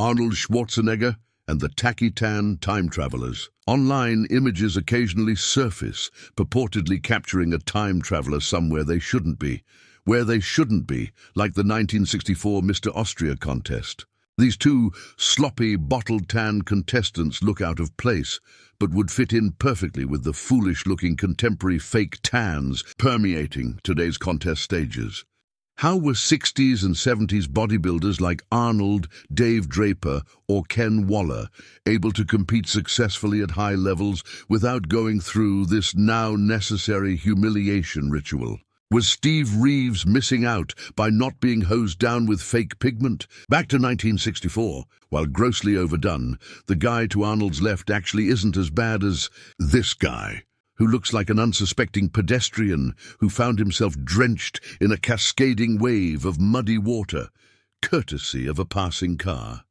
Arnold Schwarzenegger and the tacky tan time travelers. Online images occasionally surface, purportedly capturing a time traveler somewhere they shouldn't be, where they shouldn't be, like the 1964 Mr. Austria contest. These two sloppy, bottle-tan contestants look out of place, but would fit in perfectly with the foolish-looking contemporary fake tans permeating today's contest stages. How were 60s and 70s bodybuilders like Arnold, Dave Draper, or Ken Waller able to compete successfully at high levels without going through this now necessary humiliation ritual? Was Steve Reeves missing out by not being hosed down with fake pigment? Back to 1964, while grossly overdone, the guy to Arnold's left actually isn't as bad as this guy who looks like an unsuspecting pedestrian who found himself drenched in a cascading wave of muddy water, courtesy of a passing car.